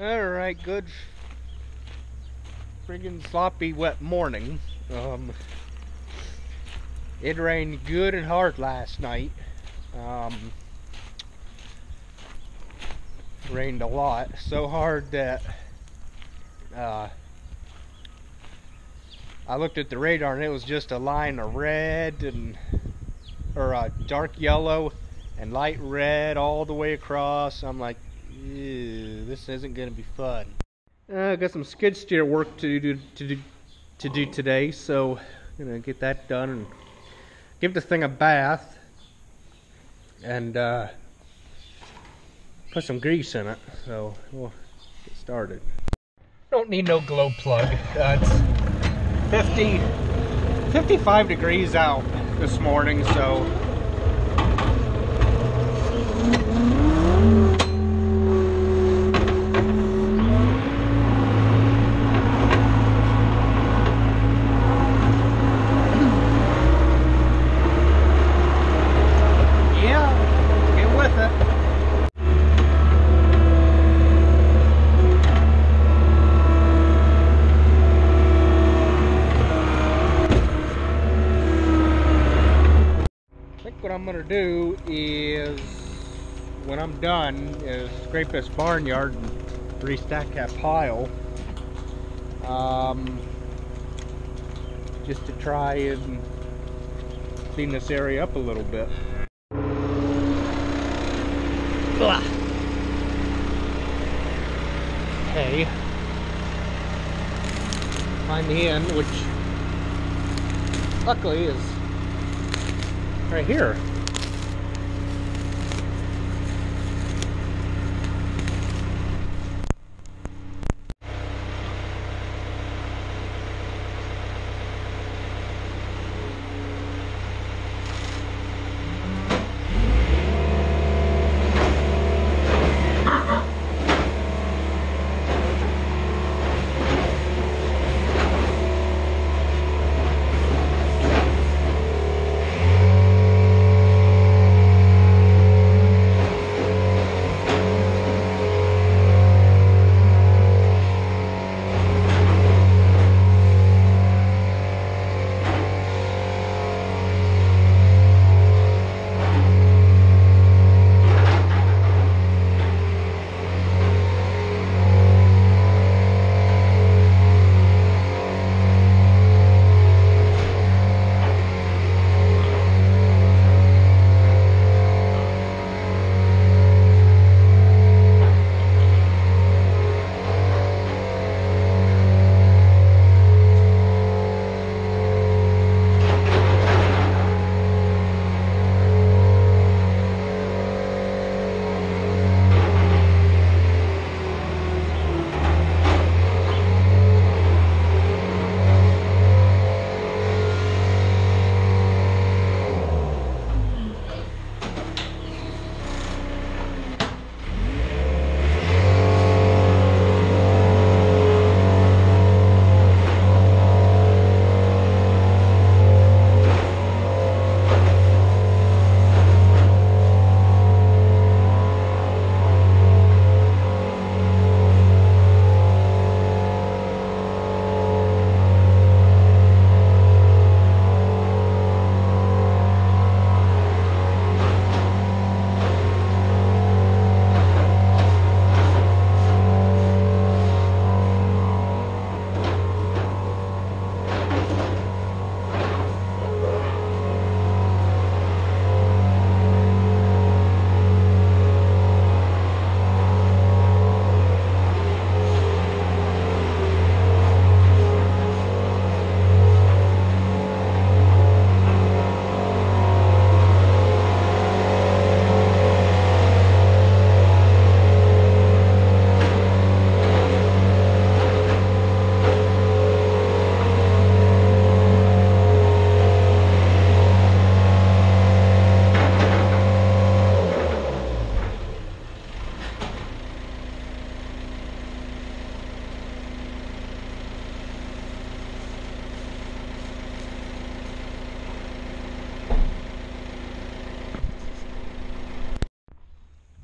Alright, good friggin' sloppy wet morning. Um, it rained good and hard last night. Um, rained a lot, so hard that uh, I looked at the radar and it was just a line of red and or uh, dark yellow and light red all the way across. I'm like, this isn't gonna be fun. Uh, I got some skid steer work to do to do to do today, so I'm gonna get that done and give the thing a bath and uh, put some grease in it. So we'll get started. Don't need no glow plug. Uh, it's 50, 55 degrees out this morning, so I'm gonna do is when I'm done is scrape this barnyard and restack that pile um, just to try and clean this area up a little bit. Ugh. okay. Find the end which luckily is right here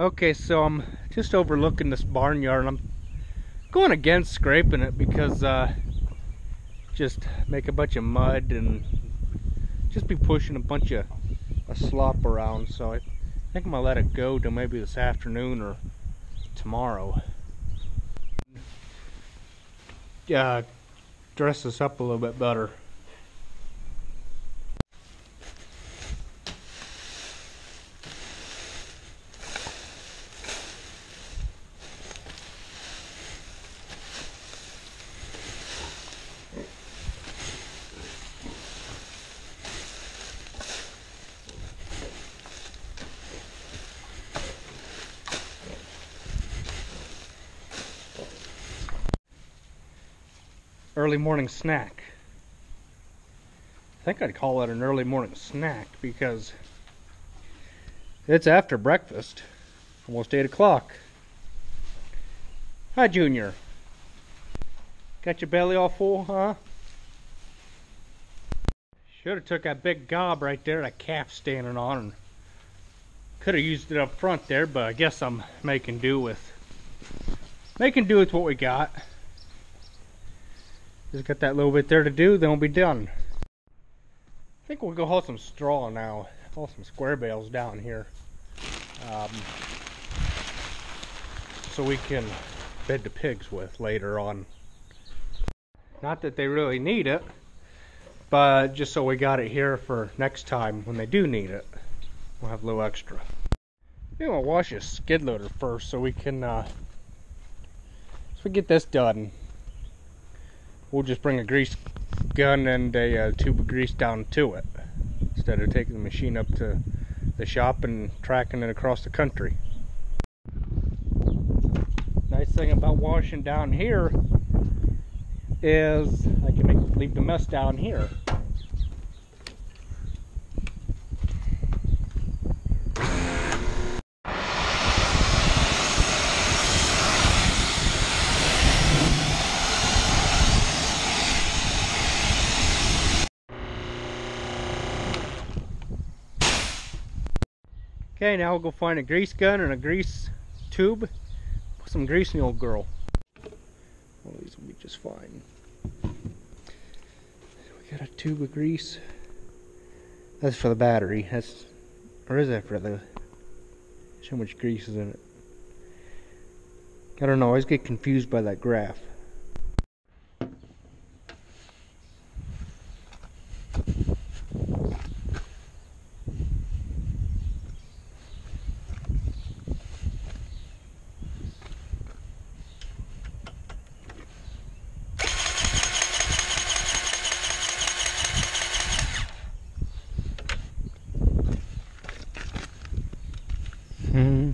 Okay, so I'm just overlooking this barnyard. I'm going against scraping it because uh, just make a bunch of mud and just be pushing a bunch of, of slop around. So I think I'm gonna let it go till maybe this afternoon or tomorrow. Uh, dress this up a little bit better. Early morning snack. I think I'd call it an early morning snack because it's after breakfast, almost 8 o'clock. Hi, Junior. Got your belly all full, huh? Should have took that big gob right there that calf standing on and could have used it up front there, but I guess I'm making do with making do with what we got. Just got that little bit there to do, then we'll be done. I think we'll go haul some straw now. Haul some square bales down here. Um, so we can bed the pigs with later on. Not that they really need it, but just so we got it here for next time when they do need it. We'll have a little extra. I'm gonna wash this skid loader first so we can uh, so we get this done we'll just bring a grease gun and a uh, tube of grease down to it instead of taking the machine up to the shop and tracking it across the country. Nice thing about washing down here is I can make, leave the mess down here. Okay, now we'll go find a grease gun and a grease tube. Put some grease in the old girl. These will be just fine. We got a tube of grease. That's for the battery. That's, or is that for the? So much grease is in it. I don't know. I always get confused by that graph. Mm.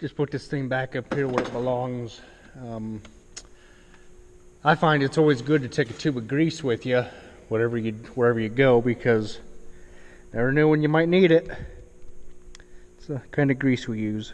Just put this thing back up here where it belongs. Um, I find it's always good to take a tube of grease with you, whatever you wherever you go, because never know when you might need it. It's the kind of grease we use.